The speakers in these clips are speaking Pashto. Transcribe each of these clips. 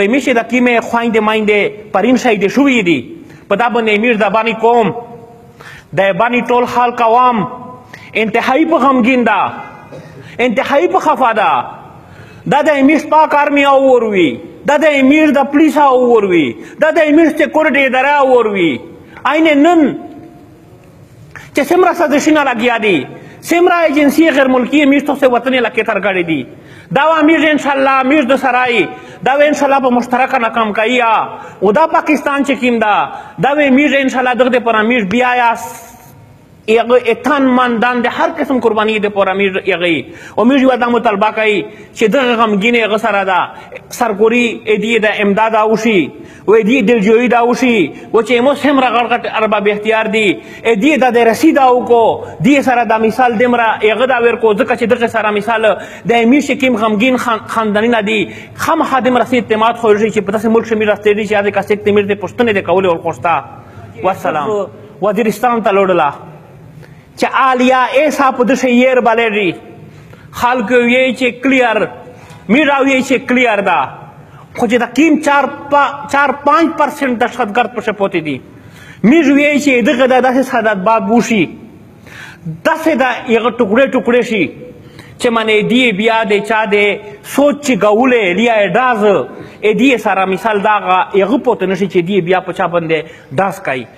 په میشه د کیمه خویندې مایندې پریم شهیدې شوي دي په دا باندې امیر د بانی کوم د بانی ټول حال کوام انتهایی په غمګین ده انتهایی په خفه ده دا د امیر پاک آرمي اور وي دا د امیر د پولیس اور وي دا د امیر سکیورټي اداره اور وي عین نن چې څومره سازشونه لګیا دي څومره ایجنسی غیر ملکی میشتو سه وطن علاقې تر کړې دي دا امیر ان شاء الله امیر د سرای دا ان شاء الله په مشترکه ناکام کوي او دا پاکستان چې کیم دا دا امیر ان شاء الله دغه پر امیر بیا یا یغه اتن مندان د هر قسم قرباني د پر امیر یغه او موږ یو د مطالبه کوي چې دغه غمګینه غسره ده سرګوري ادیه د امداد او شي وې دې دل جوړي دا وشي و چې موږ هم رغړغټ ارباب اختیار دي ا دې دا د رسی دا وکړو دې سره دا مثال دمرا یغه دا ور کو ځکه چې دغه سره مثال د میشه کیم غمگین خاندانی نه دي خام خادم رسی اعتماد خو شي چې په تاسو ملک شمیر راستې دي چې هغه کاسې تمیر دې پښتنه دې کول او خوستا والسلام وزیرستان ته لوړلا چې عالیا ایسا په دشه ییر بلری خلکو یې چې کلیر می راوی چې کلیر دا خو چې تقیم 4 4 5% دهشتګرد په شپوتې دي می روی چې دغه د داسې سادات باب وشي داسې دا یغه ټوکړې ټوکړې شي چې منې دی بیا د چا د سوچ چې غولې لیا ډاز ا دې سره مثال دا یغه پوت نشي چې دی بیا په چا باندې داس کوي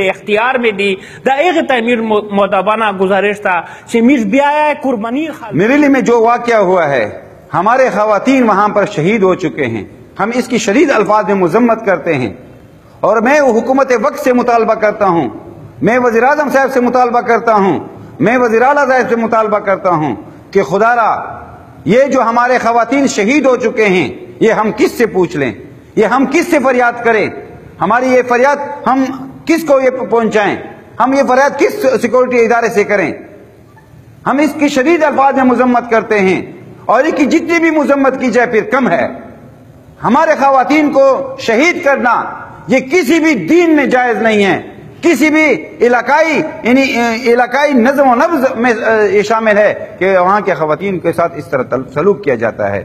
اختیار میں ایغ تا بیایا قربانی خالد میرے لیے میں جو واقعہ ہوا ہے ہمارے خواتین وہاں پر شہید ہو چکے ہیں ہم اس کی شدید الفاظ میں مذمت کرتے ہیں اور میں حکومت وقت سے مطالبہ کرتا ہوں میں وزیر اعظم صاحب سے مطالبہ کرتا ہوں میں وزیر اعلیٰ صاحب سے مطالبہ کرتا ہوں کہ خدا را یہ جو ہمارے خواتین شہید ہو چکے ہیں یہ ہم کس سے پوچھ لیں یہ ہم کس سے فریاد کریں ہماری یہ فریاد ہم کس کو یہ پہنچائیں ہم یہ فریاد کس سیکورٹی ادارے سے کریں ہم اس کی شدید الفاظ میں مذمت کرتے ہیں اور کی جتنی بھی مذمت کی جائے پھر کم ہے ہمارے خواتین کو شہید کرنا یہ کسی بھی دین میں جائز نہیں ہے کسی بھی علاقائی یعنی علاقائی نظم و نبض میں یہ شامل ہے کہ وہاں کے خواتین کے ساتھ اس طرح سلوک کیا جاتا ہے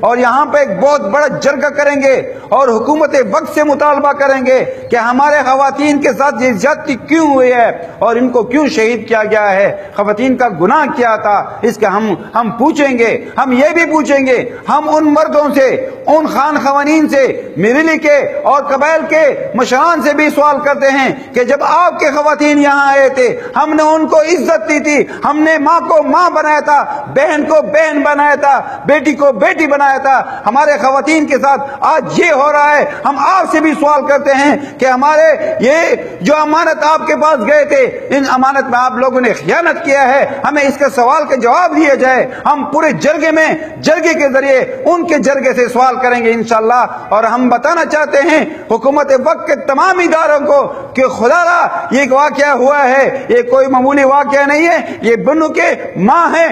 اور یہاں پہ ایک بہت بڑا جرگہ کریں گے اور حکومت وقت سے مطالبہ کریں گے کہ ہمارے خواتین کے ساتھ یہ زیادتی کیوں ہوئی ہے اور ان کو کیوں شہید کیا گیا ہے خواتین کا گناہ کیا تھا اس کا ہم ہم پوچھیں گے ہم یہ بھی پوچھیں گے ہم ان مردوں سے ان خان خوانین سے مریلی کے اور قبیل کے مشران سے بھی سوال کرتے ہیں کہ جب آپ کے خواتین یہاں آئے تھے ہم نے ان کو عزت دی تھی ہم نے ماں کو ماں بنایا تھا بہن بہن کو بنایا تھا بیٹی کو بیٹی بنایا تھا ہمارے خواتین کے ساتھ آج یہ ہو رہا ہے ہم آپ سے بھی سوال کرتے ہیں کہ ہمارے یہ جو امانت آپ کے پاس گئے تھے ان امانت میں آپ لوگوں نے خیانت کیا ہے ہمیں اس کے سوال کے جواب دیے جائے ہم پورے جرگے میں جرگے کے ذریعے ان کے جرگے سے سوال کریں گے انشاءاللہ اور ہم بتانا چاہتے ہیں حکومت وقت کے تمام اداروں کو کہ خدا را یہ واقعہ ہوا ہے یہ کوئی معمولی واقعہ نہیں ہے یہ بنو کے ماں ہے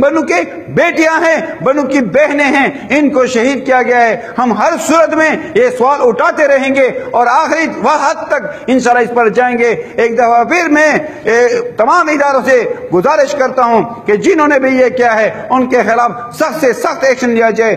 بنو کے بیٹیاں ہیں بنو کی بہنیں ہیں ان کو شہید کیا گیا ہے ہم ہر صورت میں یہ سوال اٹھاتے رہیں گے اور آخری وقت تک انشاءاللہ اس پر جائیں گے ایک دفعہ پھر میں تمام اداروں سے گزارش کرتا ہوں کہ جنہوں نے بھی یہ کیا ہے ان کے خلاف سخت سے سخت ایکشن لیا جائے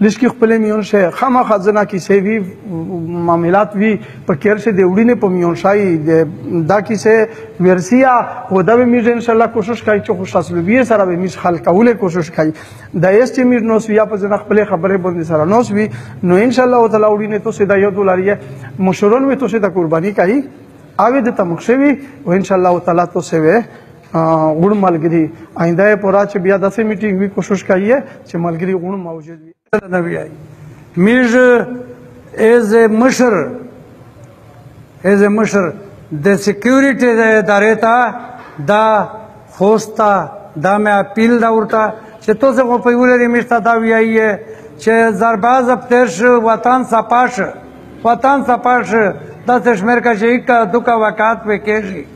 لږ کې خپل میون شه خامہ خزنه کې سي وی معاملات وی په کیر شه د وړینه په میون شای د دا کې سه ورسیا و دا به میز ان شاء الله کوشش کوي چې خوش اسلوبي سره به میز حل کولې کوشش کوي د اس چې میز نو سیا په ځنه خپل خبره باندې سره نو سوي نو ان شاء الله تعالی وړینه تو سیدا یو دولاري مشرون وی تو سیدا قرباني کوي اوی د تمخشوي و ان شاء الله تعالی تو سوي غوړ ملګری آینده پورا چې بیا داسې میټینګ وی کوشش کوي چې ملګری غوړ موجود وي نه وي میژ ایز ا مشر ایز ا مشر د سکیورټي د ادارې ته دا خوستا دا مې اپیل دا ورته چې تاسو غو په ولري مشته دا ویایي چې زرباز پترش وطن سپاش وطن سپاش د تشمیر کا شي کا دوکا وکات وکېږي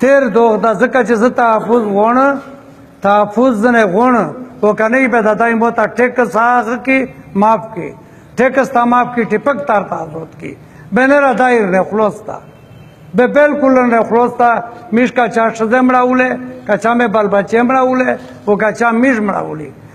تیر دوغ دا ځکه چې زه تحفظ غواړم تحفظ ځنې غواړم او که نه به دا دایم بوتا ټیکس هغه کې معاف کې ټیکس تا معاف کې ټپک تار تا آزاد کې بنره دایر نه خلاص تا به بالکل نه خلاص تا میش کا چا شزه مړاوله کچا مې بل بچې مړاوله او کچا میش مړاوله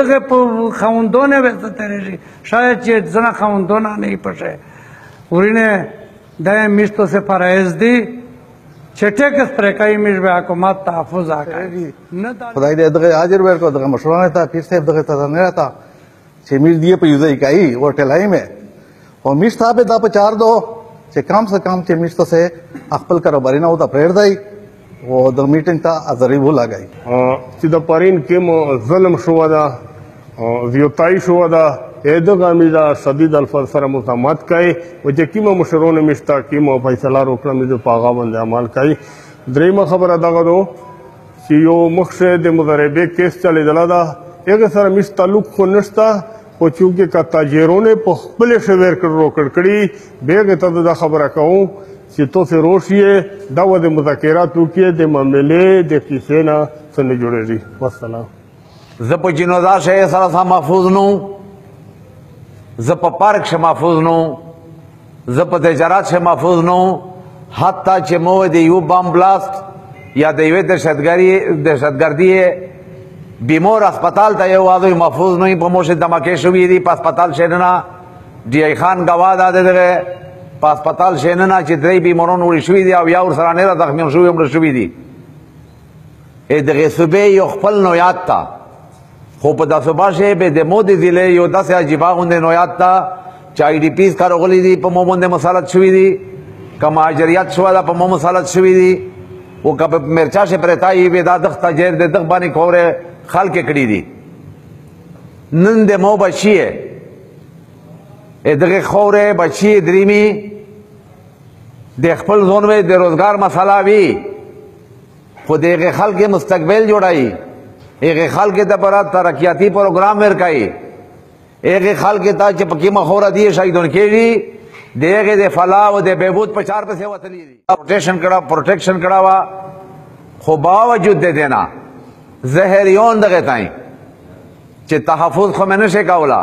دغه په خوندونه وسته ترېږي شاید چې ځنه خوندونه نه پښه ورینه د میشتو سه فرایز دی چټک استرکای میش به حکومت تحفظ آکړي خدای دې دغه اجر ورکړي دغه مشرانو ته پیر صاحب دغه ته نه راته چې میش دی په یوځای کوي ورټلای مې او مش صاحب دا په چار دو چې کم څه کم چې مشته سه خپل کاروباري نه وته پرېړ دی او د میټینګ ته حاضرې و لګای چې د پرین کې مو ظلم شو دا زیوتای شو دا اې د غامي دا شدید الفاظ سره مزامات کای او چې کیمه مشرونه مشتا کیمه فیصله وکړه مې د پاغا باندې عمل کای دریمه خبره دغه دو چې یو مخشه د مضربه کیس چلیدل دا هغه سره مش تعلق خو نشته خو چونکه که تاجرونه په خپل شویر کړ روکړ کړي بیغه ته دا خبره کوم چې تو سه روشیه دا و د مذاکرات وکړي د معاملې د قصې نه څنګه جوړېږي والسلام زه په جنوزا شې سره سم محفوظ نو زه په پارک شې محفوظ نو زه په تجارت شه محفوظ نو حتی چې مو د یو بم بلاست یا د یو دهشتګری دهشتګردی بیمور هسپتال ته یو وازو محفوظ نه په موشه دمکه شوې دي په هسپتال شننه دی خان گواه ده دغه په هسپتال شننه چې درې بیمارون وړي شوې دي او یا ور سره نه زخمیان شوې هم شوې دي اې دغه صوبې یو خپل نویات تا خو په داسو باشه به د مو د ضلع یو داسې عجیبه غوندې نویات تا چې آی ډي پیز کار غولې دي په مو باندې مسالت شوې دي کما اجریات شو دا په مو مسالت شوې دي او کپ مرچا شه پرتا یې به دا دغه تجر د دغه باندې کوره خلک کړی دي نن د مو بچیه دغه خوره بچی دریمی د خپل ځون د روزګار مسله وی خو دغه خلک مستقبل جوړای هغه خلک ته پر ترقیاتی پروګرام ورکای هغه خلک ته چې پکې مخوره دی شهیدون کېږي دغه د فلا او د بهبود په چار پسې وتلی دي پروټیکشن کړه پروټیکشن کړه وا خو باوجود د دینا زهریون دغه تای چې تحفظ خو مې نشه کاولا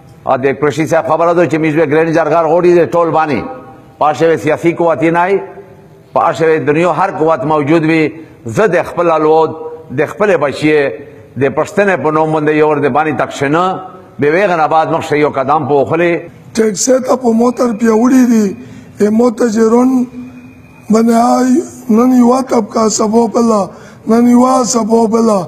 او د کرشي صاحب خبره ده چې میز به ګرینډ جرګار غوړي د ټول باندې پاشه سیاسي قوت نه ای پاشه دنیا هر قوت موجود وي زه د خپل الود د خپل بچی د پښتنې په نوم باندې یو ور د باندې تکشنه به ویغه نه بعد مخ یو قدم په خله ټیکسه ته په موتر پیوړی دي ای متجرون باندې نن یو طبقه سبب الله نن یو سبب الله